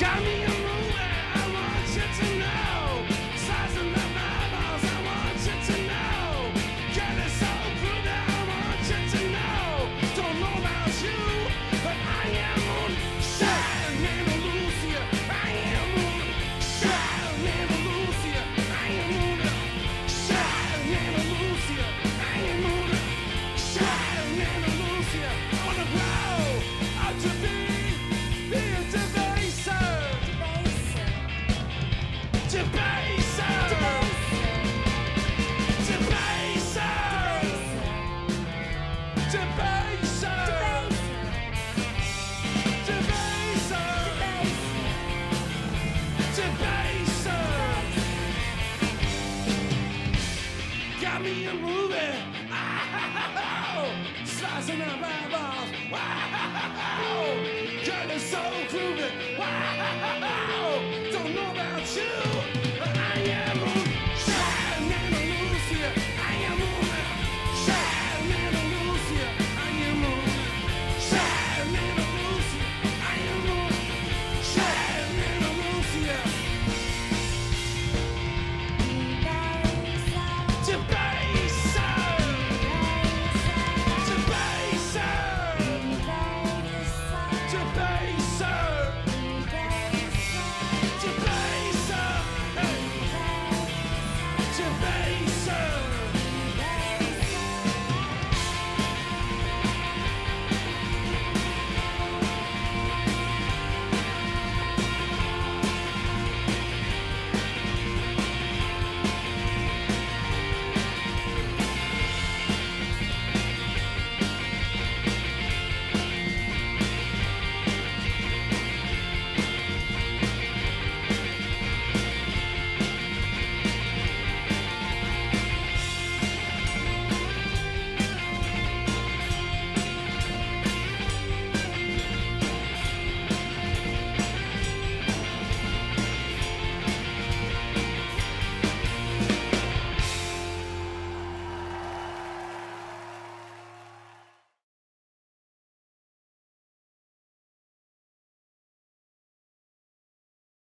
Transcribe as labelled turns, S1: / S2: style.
S1: coming Slicing up eyeballs. Wow!